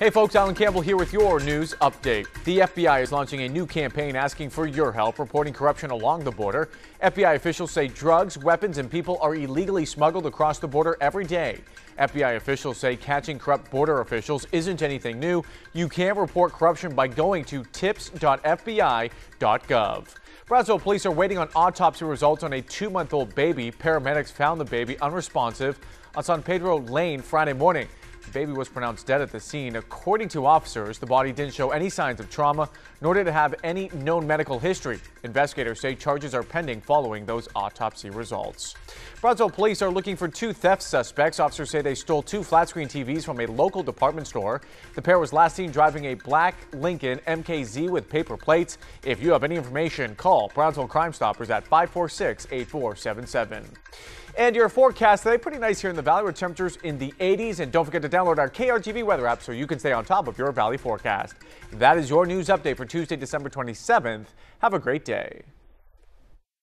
Hey folks, Alan Campbell here with your news update. The FBI is launching a new campaign asking for your help reporting corruption along the border. FBI officials say drugs, weapons, and people are illegally smuggled across the border every day. FBI officials say catching corrupt border officials isn't anything new. You can report corruption by going to tips.fbi.gov. Brownsville police are waiting on autopsy results on a two-month-old baby. Paramedics found the baby unresponsive on San Pedro Lane Friday morning. The baby was pronounced dead at the scene. According to officers, the body didn't show any signs of trauma, nor did it have any known medical history. Investigators say charges are pending following those autopsy results. Brownsville police are looking for two theft suspects. Officers say they stole two flat screen TVs from a local department store. The pair was last seen driving a black Lincoln MKZ with paper plates. If you have any information, call Brownsville Crime Stoppers at 546 8477. And your forecast today, pretty nice here in the valley with temperatures in the 80s. And don't forget to download our KRGV weather app so you can stay on top of your valley forecast. That is your news update for Tuesday, December 27th. Have a great day.